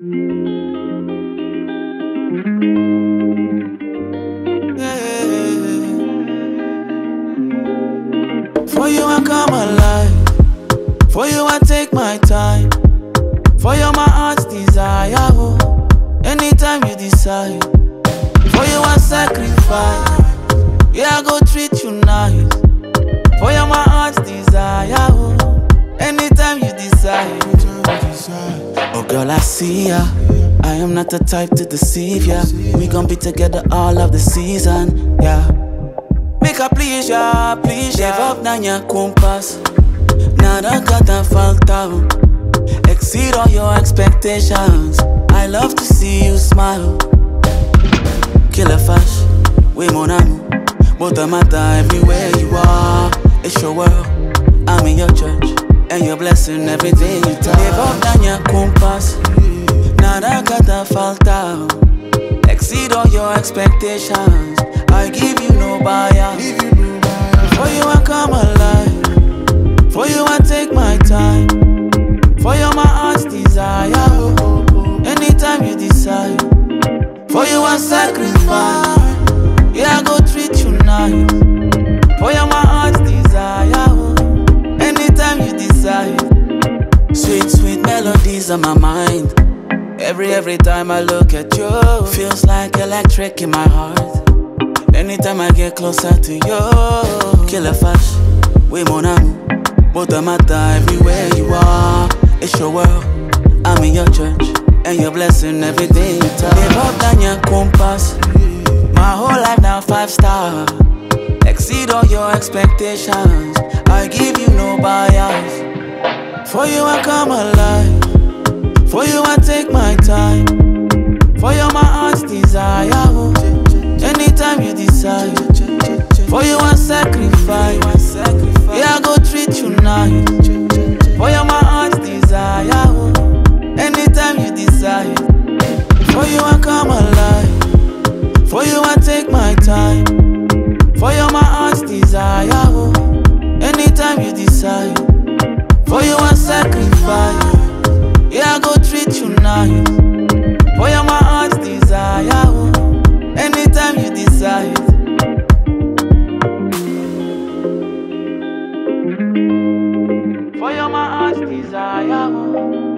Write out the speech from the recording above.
For you, I come alive. For you, I take my time. For you, my heart's desire. Oh. Anytime you decide. For you, I sacrifice. Yeah, I go treat you nice. For you, my heart's desire. Oh. Anytime you decide. Oh, girl, I see ya. I am not the type to deceive ya. We gon' be together all of the season. Yeah. Make a please ya, please ya. Up na nya compass. Nada kata falta. Exceed all your expectations. I love to see you smile. Killer Fash, we mon amour. Mother matter everywhere you are. It's your world. I'm in your church. And your blessing everything you touch. Nya compass. Nada kata falta. Exceed all your expectations. I give you no bias. For you, I come alive. For you, I take my time. For you, my heart's desire. Anytime you decide. For you, I sacrifice. On my mind. Every, every time I look at you, feels like electric in my heart. Anytime I get closer to you, killer flash, we mon amour. Mother matter everywhere you are. It's your world. I'm in your church, and you're blessing everything you touch. Up than your compass. My whole life now five star. Exceed all your expectations. I give you no bias. For you I come alive. For you I take my time. For you my For you. Boy, my heart's desire. Oh. Anytime you decide. For you, my heart's desire. Oh.